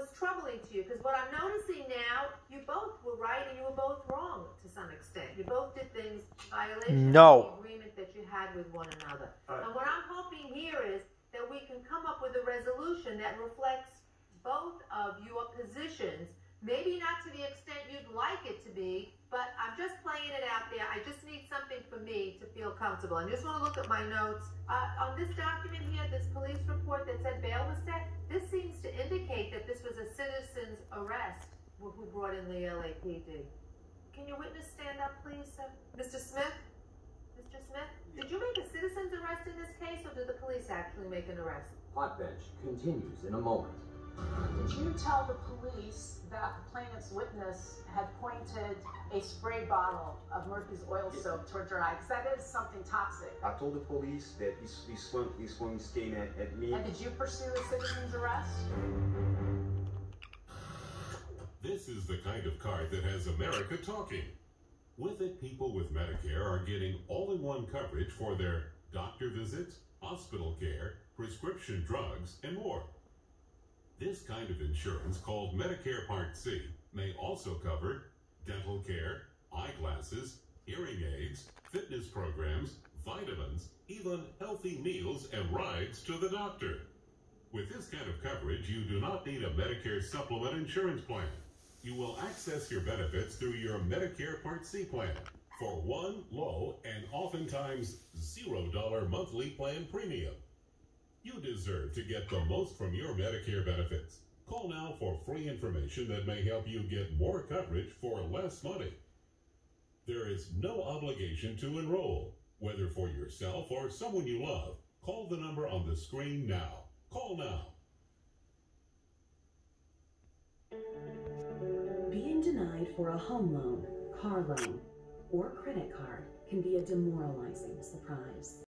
was troubling to you? Because what I'm noticing now, you both were right and you were both wrong to some extent. You both did things violation No. of the agreement that you had with one another. Right. And what I'm hoping here is that we can come up with a resolution that reflects both of your positions. Maybe not to the extent you'd like it to be, but I'm just playing it out there. I just need something for me to feel comfortable. I just want to look at my notes. Uh, on this document here, this police report that said bail was set, this seems to indicate that this was a citizen's arrest who who brought in the LAPD. Can your witness stand up, please, sir? Mr. Smith? Mr. Smith, did you make a citizen's arrest in this case, or did the police actually make an arrest? Hot bench continues in a moment. Did you tell the police that the plaintiff's witness had pointed a spray bottle of Murphy's oil soap towards your eye? Because that is something toxic. I told the police that he, he swung he swung his cane at, at me. And did you pursue a citizen's arrest? This is the kind of card that has America talking. With it, people with Medicare are getting all in one coverage for their doctor visits, hospital care, prescription drugs, and more. This kind of insurance, called Medicare Part C, may also cover dental care, eyeglasses, hearing aids, fitness programs, vitamins, even healthy meals and rides to the doctor. With this kind of coverage, you do not need a Medicare supplement insurance plan. You will access your benefits through your Medicare Part C plan for one low and oftentimes $0 monthly plan premium. You deserve to get the most from your Medicare benefits. Call now for free information that may help you get more coverage for less money. There is no obligation to enroll, whether for yourself or someone you love. Call the number on the screen now. Call now. Denied for a home loan, car loan, or credit card can be a demoralizing surprise.